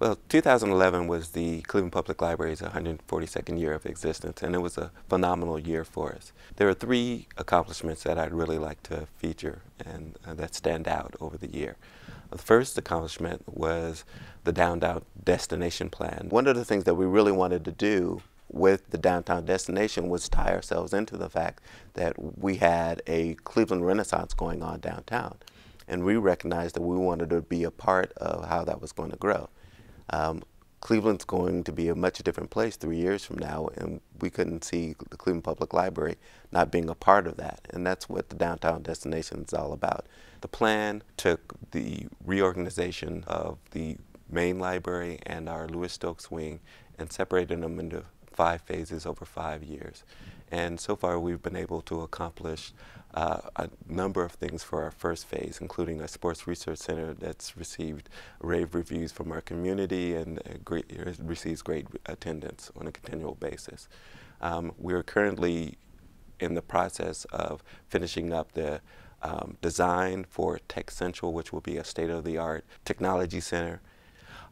Well, 2011 was the Cleveland Public Library's 142nd year of existence, and it was a phenomenal year for us. There are three accomplishments that I'd really like to feature and uh, that stand out over the year. The first accomplishment was the Downtown Destination Plan. One of the things that we really wanted to do with the downtown destination was tie ourselves into the fact that we had a Cleveland Renaissance going on downtown. And we recognized that we wanted to be a part of how that was going to grow. Um, Cleveland's going to be a much different place three years from now, and we couldn't see the Cleveland Public Library not being a part of that. And that's what the downtown destination is all about. The plan took the reorganization of the main library and our Louis Stokes wing and separated them into five phases over five years. And so far, we've been able to accomplish uh, a number of things for our first phase, including a sports research center that's received rave reviews from our community and uh, great, receives great attendance on a continual basis. Um, we're currently in the process of finishing up the um, design for Tech Central, which will be a state-of-the-art technology center.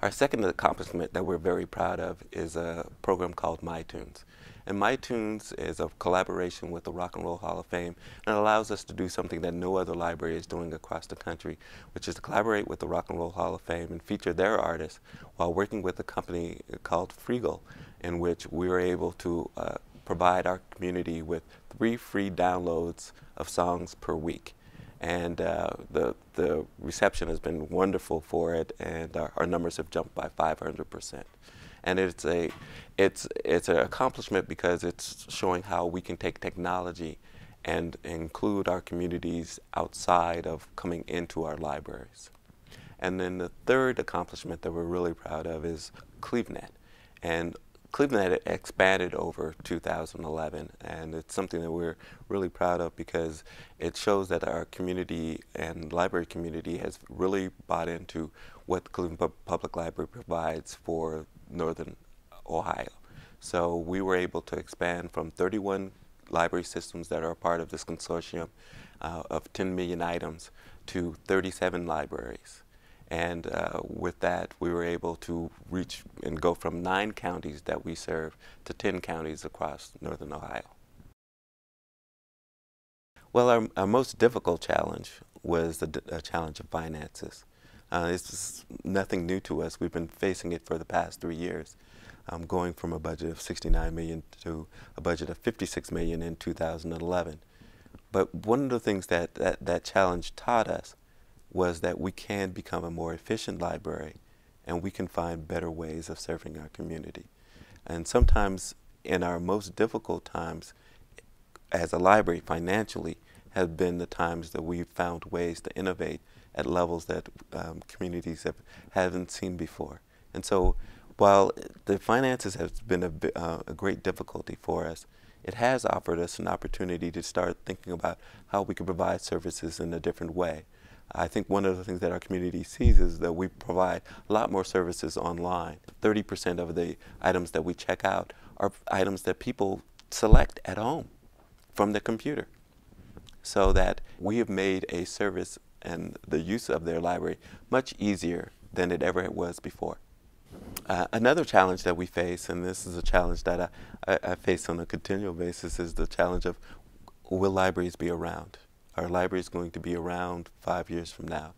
Our second accomplishment that we're very proud of is a program called MyTunes. And MyTunes is a collaboration with the Rock and Roll Hall of Fame and it allows us to do something that no other library is doing across the country, which is to collaborate with the Rock and Roll Hall of Fame and feature their artists while working with a company called Freegal, in which we were able to uh, provide our community with three free downloads of songs per week. And uh, the the reception has been wonderful for it, and our, our numbers have jumped by 500 percent and it's a it's it's an accomplishment because it's showing how we can take technology and include our communities outside of coming into our libraries. And then the third accomplishment that we're really proud of is CleveNet. And CleveNet expanded over 2011, and it's something that we're really proud of because it shows that our community and library community has really bought into what Cleveland Public Library provides for northern Ohio. So we were able to expand from 31 library systems that are part of this consortium uh, of 10 million items to 37 libraries. And uh, with that, we were able to reach and go from nine counties that we serve to 10 counties across northern Ohio. Well, our, our most difficult challenge was the challenge of finances. Uh, it's nothing new to us. We've been facing it for the past three years, um, going from a budget of 69 million to a budget of 56 million in 2011. But one of the things that, that that challenge taught us was that we can become a more efficient library and we can find better ways of serving our community. And sometimes in our most difficult times as a library financially have been the times that we've found ways to innovate at levels that um, communities have, haven't seen before. And so while the finances have been a, uh, a great difficulty for us, it has offered us an opportunity to start thinking about how we can provide services in a different way. I think one of the things that our community sees is that we provide a lot more services online. 30% of the items that we check out are items that people select at home from the computer. So that we have made a service and the use of their library much easier than it ever was before. Uh, another challenge that we face, and this is a challenge that I, I, I, face on a continual basis, is the challenge of will libraries be around? Are libraries going to be around five years from now?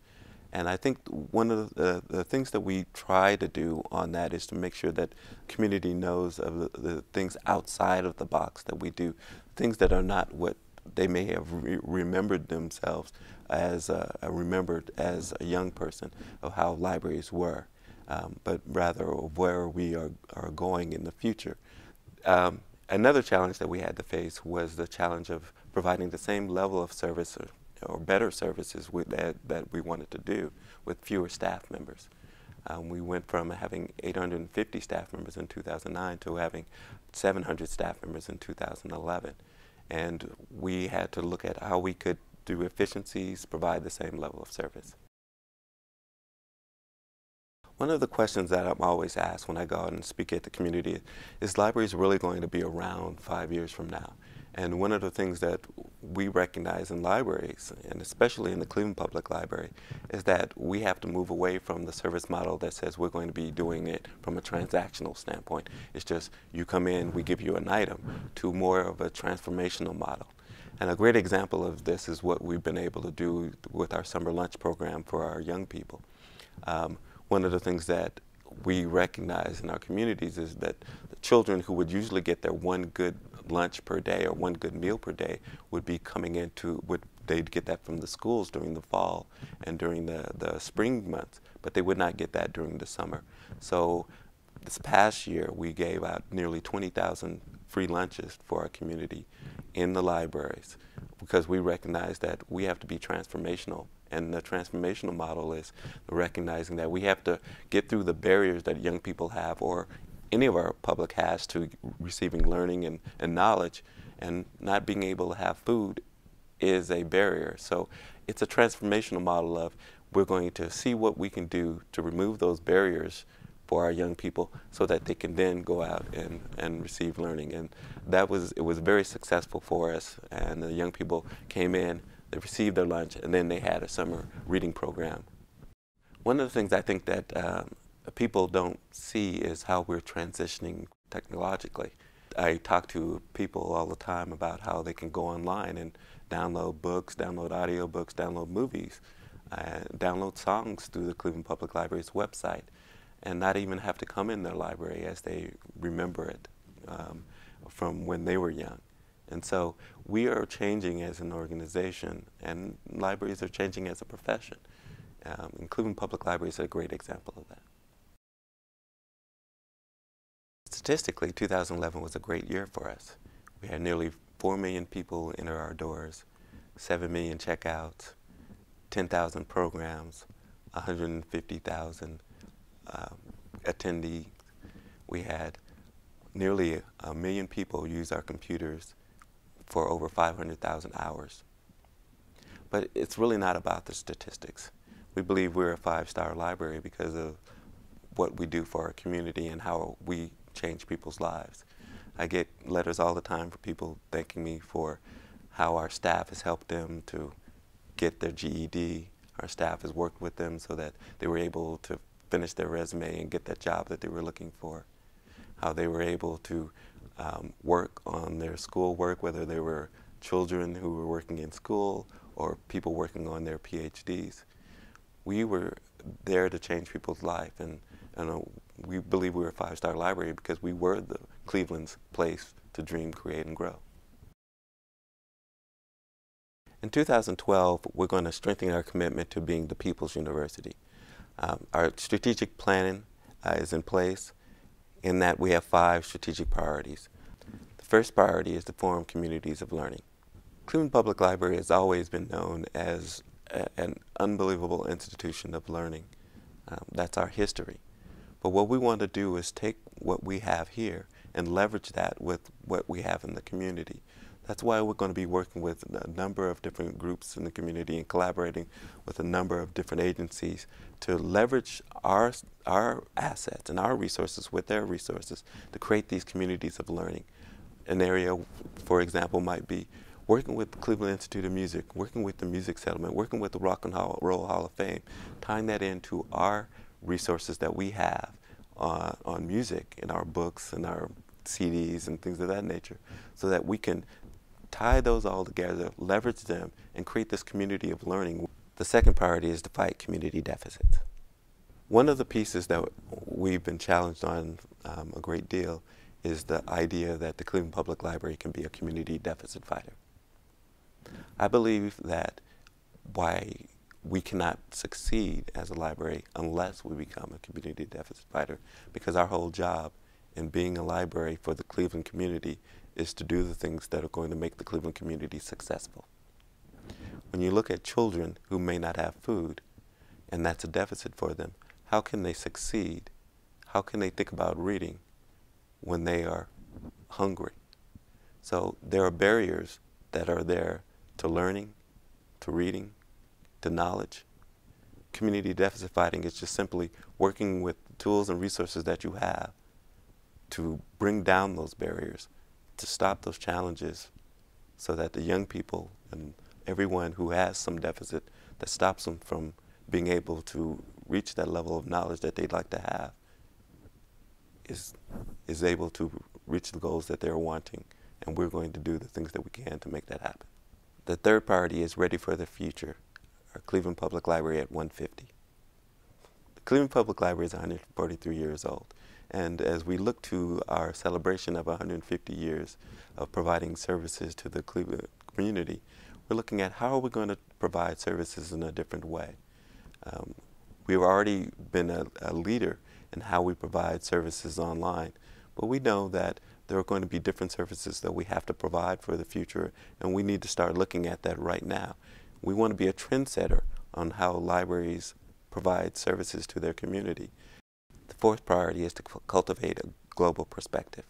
And I think one of the, the, things that we try to do on that is to make sure that community knows of the, the things outside of the box that we do, things that are not what they may have re remembered themselves as uh, remembered as a young person of how libraries were, um, but rather of where we are, are going in the future. Um, another challenge that we had to face was the challenge of providing the same level of service or, or better services that, that we wanted to do with fewer staff members. Um, we went from having 850 staff members in 2009 to having 700 staff members in 2011. And we had to look at how we could through efficiencies, provide the same level of service. One of the questions that I'm always asked when I go out and speak at the community is libraries really going to be around five years from now? And one of the things that we recognize in libraries, and especially in the Cleveland Public Library, is that we have to move away from the service model that says we're going to be doing it from a transactional standpoint. It's just you come in, we give you an item, to more of a transformational model. And a great example of this is what we've been able to do with our summer lunch program for our young people. Um, one of the things that we recognize in our communities is that the children who would usually get their one good lunch per day or one good meal per day would be coming into would they'd get that from the schools during the fall and during the, the spring months, but they would not get that during the summer. So this past year we gave out nearly 20,000 free lunches for our community in the libraries because we recognize that we have to be transformational and the transformational model is recognizing that we have to get through the barriers that young people have or any of our public has to receiving learning and, and knowledge and not being able to have food is a barrier. So it's a transformational model of we're going to see what we can do to remove those barriers for our young people so that they can then go out and, and receive learning. And that was, it was very successful for us. And the young people came in, they received their lunch, and then they had a summer reading program. One of the things I think that um, people don't see is how we're transitioning technologically. I talk to people all the time about how they can go online and download books, download audiobooks, download movies, uh, download songs through the Cleveland Public Library's website and not even have to come in their library as they remember it um, from when they were young. And so we are changing as an organization, and libraries are changing as a profession. Um, and Cleveland Public Library is a great example of that. Statistically, 2011 was a great year for us. We had nearly 4 million people enter our doors, 7 million checkouts, 10,000 programs, 150,000 uh, attendees. We had nearly a million people use our computers for over 500,000 hours. But it's really not about the statistics. We believe we're a five-star library because of what we do for our community and how we change people's lives. I get letters all the time from people thanking me for how our staff has helped them to get their GED. Our staff has worked with them so that they were able to finish their resume and get that job that they were looking for. How they were able to um, work on their school work, whether they were children who were working in school or people working on their PhDs. We were there to change people's life, and, and uh, we believe we were a five-star library because we were the Cleveland's place to dream, create, and grow. In 2012, we're going to strengthen our commitment to being the People's University. Um, our strategic planning uh, is in place in that we have five strategic priorities. The first priority is to form communities of learning. Cleveland Public Library has always been known as a, an unbelievable institution of learning. Um, that's our history. But what we want to do is take what we have here and leverage that with what we have in the community. That's why we're going to be working with a number of different groups in the community and collaborating with a number of different agencies to leverage our, our assets and our resources with their resources to create these communities of learning. An area, for example, might be working with the Cleveland Institute of Music, working with the Music Settlement, working with the Rock and Roll Hall of Fame, tying that into our resources that we have uh, on music in our books and our CDs and things of that nature so that we can tie those all together, leverage them, and create this community of learning. The second priority is to fight community deficits. One of the pieces that we've been challenged on um, a great deal is the idea that the Cleveland Public Library can be a community deficit fighter. I believe that why we cannot succeed as a library unless we become a community deficit fighter because our whole job in being a library for the Cleveland community is to do the things that are going to make the Cleveland community successful. When you look at children who may not have food, and that's a deficit for them, how can they succeed? How can they think about reading when they are hungry? So there are barriers that are there to learning, to reading, to knowledge. Community deficit fighting is just simply working with tools and resources that you have to bring down those barriers to stop those challenges so that the young people and everyone who has some deficit that stops them from being able to reach that level of knowledge that they'd like to have is, is able to reach the goals that they're wanting. And we're going to do the things that we can to make that happen. The third priority is ready for the future, Cleveland Public Library at 150. The Cleveland Public Library is 143 years old. And as we look to our celebration of 150 years of providing services to the Cleveland community, we're looking at how are we going to provide services in a different way. Um, we've already been a, a leader in how we provide services online, but we know that there are going to be different services that we have to provide for the future, and we need to start looking at that right now. We want to be a trendsetter on how libraries provide services to their community. The fourth priority is to cultivate a global perspective.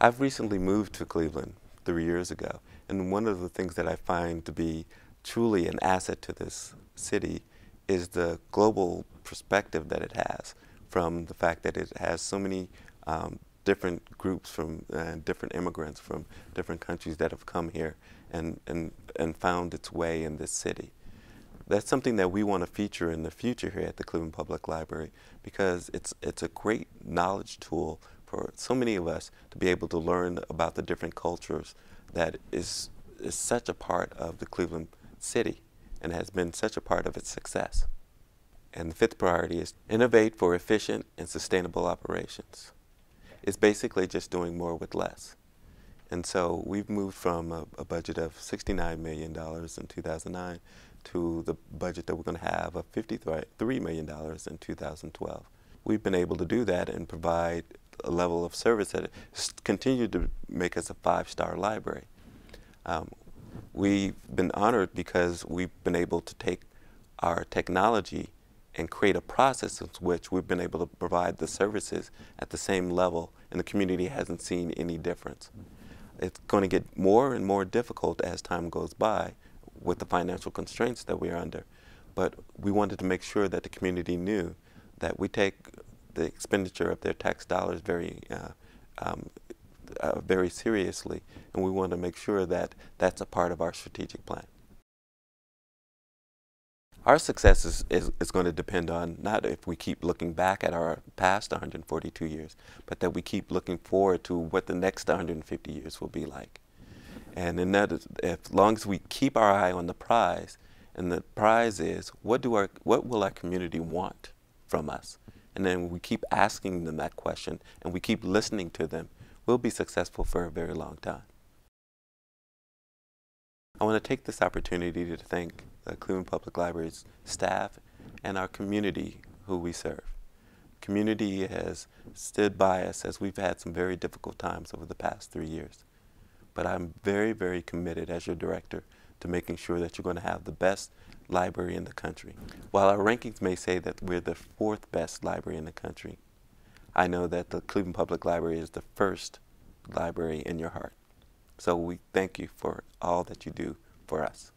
I've recently moved to Cleveland three years ago, and one of the things that I find to be truly an asset to this city is the global perspective that it has from the fact that it has so many um, different groups from uh, different immigrants from different countries that have come here and, and, and found its way in this city. That's something that we want to feature in the future here at the Cleveland Public Library because it's, it's a great knowledge tool for so many of us to be able to learn about the different cultures that is, is such a part of the Cleveland city and has been such a part of its success. And the fifth priority is innovate for efficient and sustainable operations. It's basically just doing more with less. And so we've moved from a, a budget of $69 million in 2009 to the budget that we're going to have of $53 million in 2012. We've been able to do that and provide a level of service that continued to make us a five-star library. Um, we've been honored because we've been able to take our technology and create a process in which we've been able to provide the services at the same level and the community hasn't seen any difference. It's going to get more and more difficult as time goes by with the financial constraints that we are under. But we wanted to make sure that the community knew that we take the expenditure of their tax dollars very, uh, um, uh, very seriously, and we want to make sure that that's a part of our strategic plan. Our success is, is, is, going to depend on not if we keep looking back at our past 142 years, but that we keep looking forward to what the next 150 years will be like. And in that, as long as we keep our eye on the prize, and the prize is what do our what will our community want from us, and then we keep asking them that question and we keep listening to them, we'll be successful for a very long time. I want to take this opportunity to thank the Cleveland Public Library's staff and our community who we serve. Community has stood by us as we've had some very difficult times over the past three years. But I'm very, very committed as your director to making sure that you're going to have the best library in the country. While our rankings may say that we're the fourth best library in the country, I know that the Cleveland Public Library is the first library in your heart. So we thank you for all that you do for us.